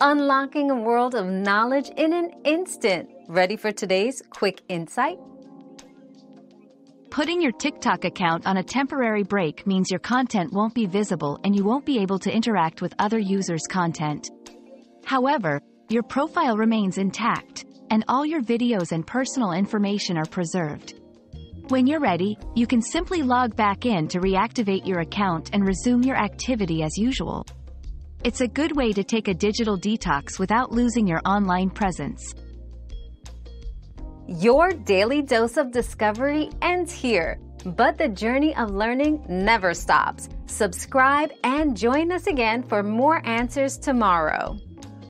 unlocking a world of knowledge in an instant. Ready for today's quick insight? Putting your TikTok account on a temporary break means your content won't be visible and you won't be able to interact with other users' content. However, your profile remains intact, and all your videos and personal information are preserved. When you're ready, you can simply log back in to reactivate your account and resume your activity as usual. It's a good way to take a digital detox without losing your online presence. Your daily dose of discovery ends here, but the journey of learning never stops. Subscribe and join us again for more answers tomorrow.